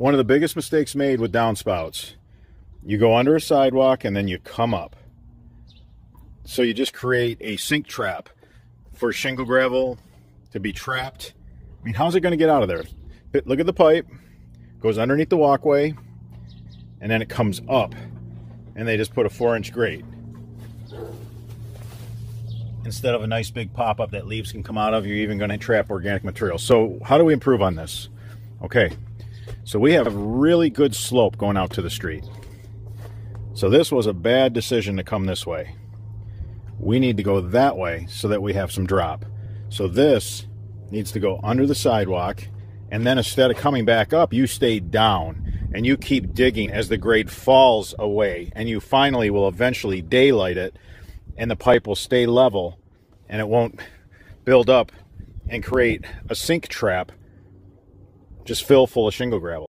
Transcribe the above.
one of the biggest mistakes made with downspouts. You go under a sidewalk and then you come up. So you just create a sink trap for shingle gravel to be trapped. I mean, how's it going to get out of there? Look at the pipe, goes underneath the walkway, and then it comes up. And they just put a four inch grate instead of a nice big pop up that leaves can come out of. You're even going to trap organic material. So, how do we improve on this? Okay, so we have a really good slope going out to the street. So, this was a bad decision to come this way. We need to go that way so that we have some drop. So, this needs to go under the sidewalk, and then instead of coming back up, you stay down and you keep digging as the grade falls away, and you finally will eventually daylight it, and the pipe will stay level and it won't build up and create a sink trap just fill full of shingle gravel.